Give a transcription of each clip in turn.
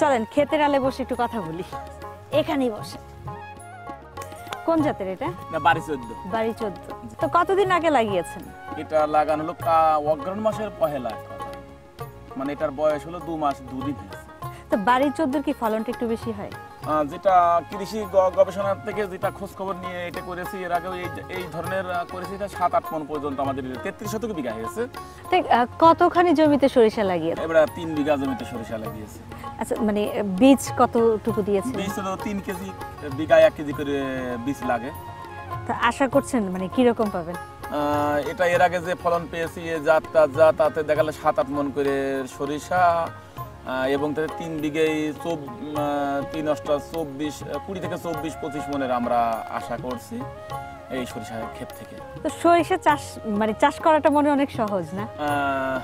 চলেন ক্ষেতের আলে বসে একটু কথা বলি। এখানেই বসে। কোন জাতের এটা? না বাড়ি চোদ্দ। বাড়ি চোদ্দ। তো কতদিন আগে লাগিয়েছেন? এটা লাগানো হলো অগ্রহণ মাসের পহেলা মানে এটার বয়স হলো দু মাস দুদিন তো বাড়ি চোদ্দোর কি ফলনটা একটু বেশি হয়? যেটা কৃষি গবেষণার থেকে যেটা খোঁজ খবর নিয়ে এটা করেছি এর আগেও এই এই ধরনের করেছি এটা সাত আট মন পর্যন্ত আমাদের তেত্রিশ শতক বিঘা হয়েছে। কতখানি জমিতে সরিষা লাগিয়েছে এবার তিন বিঘা জমিতে সরিষা লাগিয়েছে। আচ্ছা মানে বীজ কতটুকু দিয়েছে বীজ হলো তিন কেজি বিঘায় এক কেজি করে বীজ লাগে। তো আশা করছেন মানে কীরকম পাবেন? এটা এর আগে যে ফলন পেয়েছি এ জাত তাত যা তাতে দেখালে সাত আট মন করে সরিষা এবং তাদের তিন বিঘেই চব তিন অষ্টা চব্বিশ কুড়ি থেকে চব্বিশ পঁচিশ মনের আমরা আশা করছি এই সরিষা ক্ষেত থেকে। তো সরিষা চাষ মানে চাষ করাটা মনে অনেক সহজ না?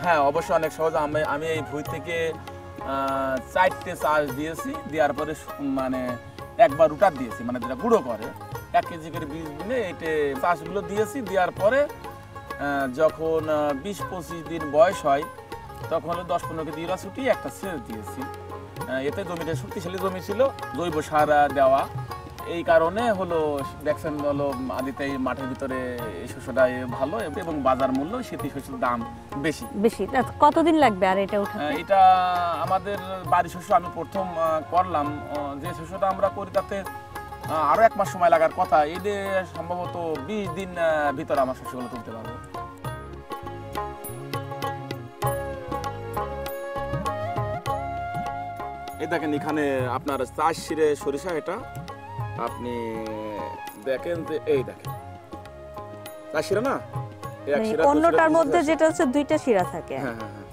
হ্যাঁ অবশ্যই অনেক সহজ। আমি আমি এই ভুঁই থেকে চারটে চাষ দিয়েছি দেওয়ার পরে মানে একবার রুটার দিয়েছি মানে যেটা গুঁড়ো করে। এক কেজি করে বীজ দিলে এইটে চাষগুলো দিয়েছি দেওয়ার পরে যখন বিশ পঁচিশ দিন বয়স হয় তখন হলো দশ পনেরো কেজি ইউরা ছুটি একটা সেচ দিয়েছি। এতে জমিটা শক্তিশালী জমি ছিল জৈব সার দেওয়া। এই কারণে হলো দেখছেন হলো আদিতে মাঠের ভিতরে এই শস্যটা ভালো এবং বাজার মূল্য শীতি শস্যের দাম বেশি। বেশি। কতদিন লাগবে আর এটা উঠাতে? এটা আমাদের বাড়ি শস্য আমি প্রথম করলাম। যে শস্যটা আমরা করি তাতে আহ, আরও এক মাস সময় লাগার কথা। এতে সম্ভবত বিশ দিন ভিতরে আমার শস্যগুলো তুলতে পারব। এই দেখেন এখানে আপনার চাষ শিরে সরিষা এটা। আপনি দেখেন যে এই দেখেন। চাষ শিরা না? মানে অন্যটার মধ্যে যেটা হচ্ছে দুইটা শিরা থাকে। হ্যাঁ হ্যাঁ হ্যাঁ।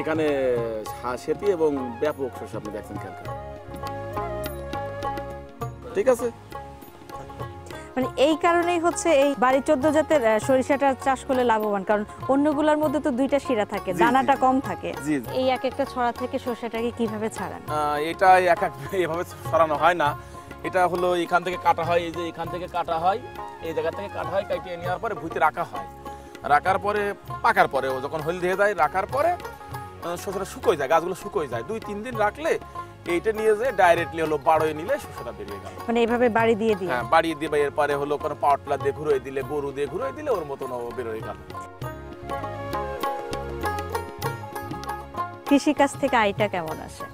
এখানে সেটি এবং ব্যাপক শস্য আপনি দেখছেন খেয়াল ঠিক আছে? মানে এই কারণেই হচ্ছে এই বাড়ি চোদ্দ জাতের সরিষাটা চাষ করলে লাভবান। কারণ অন্যগুলোর মধ্যে তো দুইটা শিরা থাকে দানাটা কম থাকে। এই এক একটা ছড়া থেকে সরিষাটাকে কীভাবে ছাড়ান? এটা এক এক এভাবে সরানো হয় না। এটা হলো এখান থেকে কাটা হয় এই যে এখান থেকে কাটা হয় এই জায়গা থেকে কাটা হয় কাটিয়ে নেওয়ার পরে ভুঁইতে রাখা হয়। রাখার পরে পাকার পরে যখন হলদে হয়ে যায় রাখার পরে শুকোয় যায় গাছগুলো শুকোয় যায়। দুই তিন দিন রাখলে এইটা নিয়ে যে ডাইরেক্টলি হলো বাড়োয় নিলে শস্যটা বেরিয়ে গেল। মানে এইভাবে বাড়ি দিয়ে দিয়ে? হ্যাঁ বাড়িয়ে এরপরে হলো কোনো পাওয়ার দিয়ে ঘুরিয়ে দিলে গরু দিয়ে দিলে ওর মতন বেরোয় গেল। থেকে আয়টা কেমন আসে?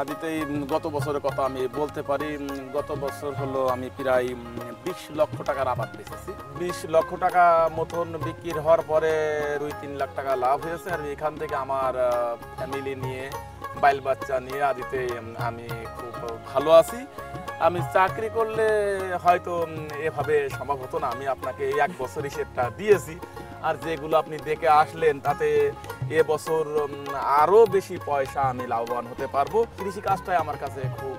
আদিতে গত বছরের কথা আমি বলতে পারি গত বছর হলো আমি প্রায় বিশ লক্ষ টাকার আবাদ বেচেছি। বিশ লক্ষ টাকা মতন বিক্রি হওয়ার পরে দুই তিন লাখ টাকা লাভ হয়েছে আর এখান থেকে আমার ফ্যামিলি নিয়ে বাইল বাচ্চা নিয়ে আদিতে আমি খুব ভালো আছি। আমি চাকরি করলে হয়তো এভাবে সম্ভব হতো না। আমি আপনাকে এই এক বছর হিসেবটা দিয়েছি। আর যেগুলো আপনি দেখে আসলেন তাতে এবছর উম, আরও বেশি পয়সা আমি লাভবান হতে পারব। কৃষি কাজটাই আমার কাছে খুব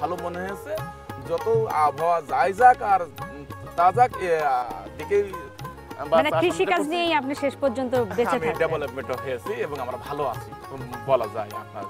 ভালো মনে হয়েছে। যত আবহাওয়া যাই যাক আর তা যাক দিকেই মানে কৃষিকাজ কৃষি কাজ নিয়েই আপনি শেষ পর্যন্ত বেঁচে আমি ডেভেলপমেন্ট হয়েছি এবং আমরা ভালো আছি বলা যায় আপনার।